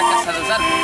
la Casa de los